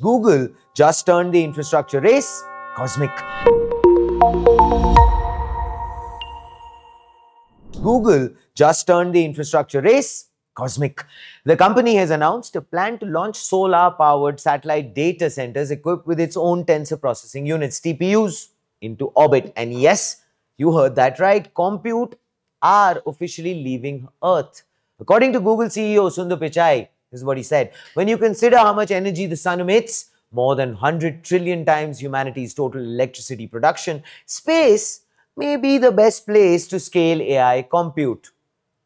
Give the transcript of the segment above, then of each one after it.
Google just turned the infrastructure race cosmic. Google just turned the infrastructure race cosmic. The company has announced a plan to launch solar powered satellite data centers equipped with its own tensor processing units, TPUs, into orbit. And yes, you heard that right, compute are officially leaving Earth. According to Google CEO Sundar Pichai, this is what he said. When you consider how much energy the sun emits, more than 100 trillion times humanity's total electricity production, space may be the best place to scale AI compute.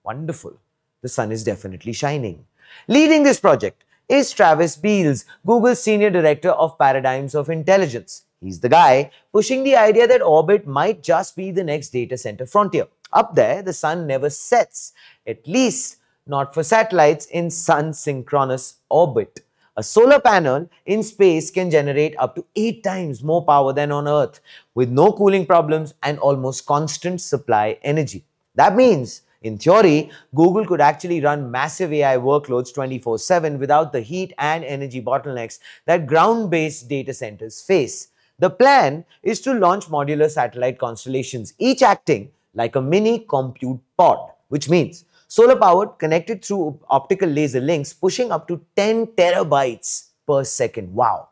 Wonderful. The sun is definitely shining. Leading this project is Travis Beals, Google's Senior Director of Paradigms of Intelligence. He's the guy pushing the idea that orbit might just be the next data center frontier. Up there, the sun never sets, at least not for satellites in sun synchronous orbit. A solar panel in space can generate up to 8 times more power than on Earth with no cooling problems and almost constant supply energy. That means, in theory, Google could actually run massive AI workloads 24 7 without the heat and energy bottlenecks that ground based data centers face. The plan is to launch modular satellite constellations, each acting like a mini compute pod, which means solar powered connected through optical laser links pushing up to 10 terabytes per second. Wow.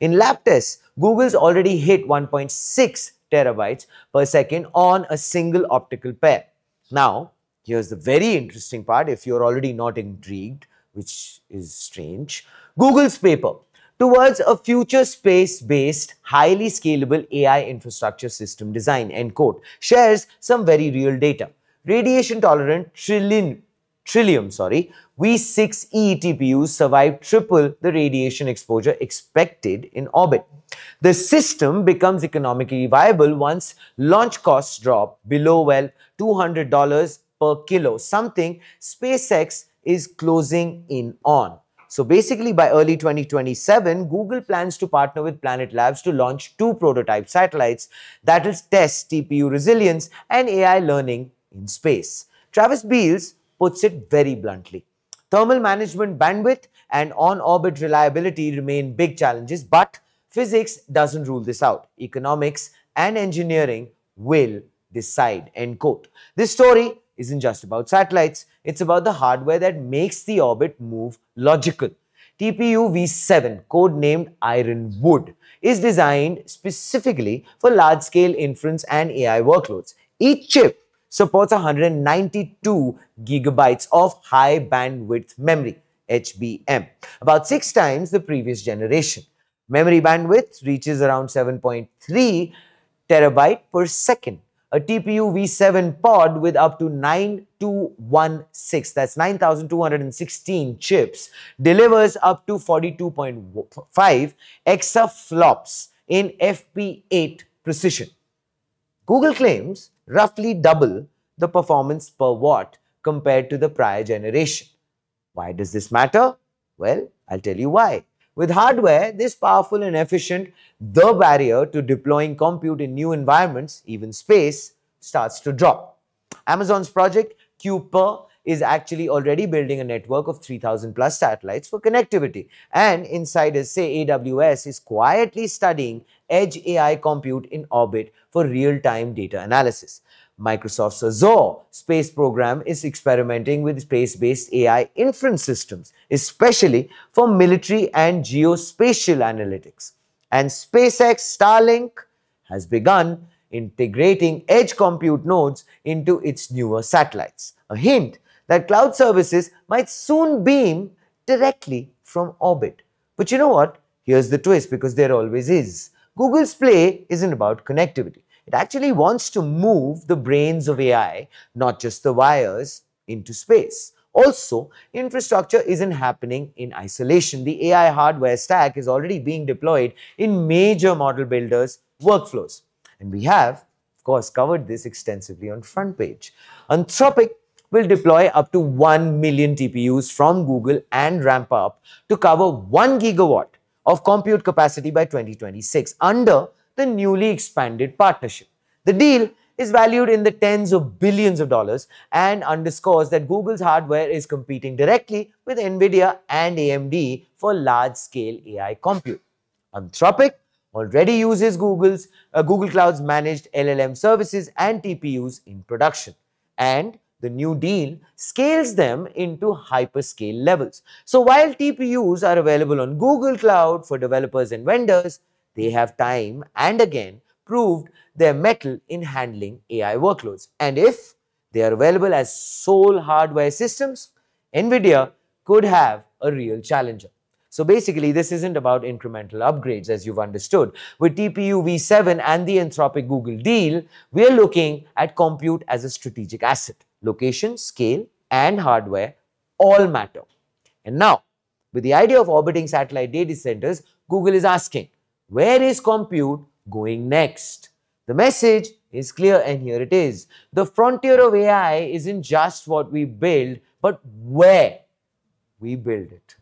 In lab tests, Google's already hit 1.6 terabytes per second on a single optical pair. Now, here's the very interesting part if you're already not intrigued, which is strange. Google's paper towards a future space-based, highly scalable AI infrastructure system design, end quote, shares some very real data. Radiation-tolerant trillion, trillium, sorry, V6E TPUs survive triple the radiation exposure expected in orbit. The system becomes economically viable once launch costs drop below, well, $200 per kilo, something SpaceX is closing in on. So basically by early 2027, Google plans to partner with Planet Labs to launch two prototype satellites that will test TPU resilience and AI learning in space. Travis Beals puts it very bluntly. Thermal management bandwidth and on-orbit reliability remain big challenges, but physics doesn't rule this out. Economics and engineering will decide, end quote. This story isn't just about satellites, it's about the hardware that makes the orbit move logical. TPU V7, codenamed Ironwood, is designed specifically for large-scale inference and AI workloads. Each chip supports 192 gigabytes of high bandwidth memory, HBM, about six times the previous generation. Memory bandwidth reaches around 7.3 terabyte per second a TPU V7 pod with up to 9216, that's 9216 chips, delivers up to 42.5 exaflops in FP8 precision. Google claims roughly double the performance per watt compared to the prior generation. Why does this matter? Well, I'll tell you why. With hardware this powerful and efficient, the barrier to deploying compute in new environments, even space, starts to drop. Amazon's project Kuiper is actually already building a network of 3000 plus satellites for connectivity. And insiders say AWS is quietly studying edge AI compute in orbit for real-time data analysis. Microsoft's Azure space program is experimenting with space-based AI inference systems, especially for military and geospatial analytics. And SpaceX Starlink has begun integrating edge compute nodes into its newer satellites. A hint that cloud services might soon beam directly from orbit. But you know what? Here's the twist because there always is. Google's play isn't about connectivity. It actually wants to move the brains of AI, not just the wires, into space. Also, infrastructure isn't happening in isolation. The AI hardware stack is already being deployed in major model builders' workflows. And we have, of course, covered this extensively on front page. Anthropic will deploy up to 1 million TPUs from Google and ramp up to cover 1 gigawatt of compute capacity by 2026 under the newly expanded partnership. The deal is valued in the tens of billions of dollars and underscores that Google's hardware is competing directly with Nvidia and AMD for large-scale AI compute. Anthropic already uses Google's uh, Google Cloud's managed LLM services and TPUs in production and the new deal scales them into hyperscale levels. So while TPUs are available on Google Cloud for developers and vendors, they have time and again proved their mettle in handling AI workloads. And if they are available as sole hardware systems, NVIDIA could have a real challenger. So basically, this isn't about incremental upgrades as you've understood. With TPU v7 and the Anthropic Google deal, we are looking at compute as a strategic asset. Location, scale and hardware all matter. And now, with the idea of orbiting satellite data centers, Google is asking, where is compute going next? The message is clear and here it is. The frontier of AI isn't just what we build, but where we build it.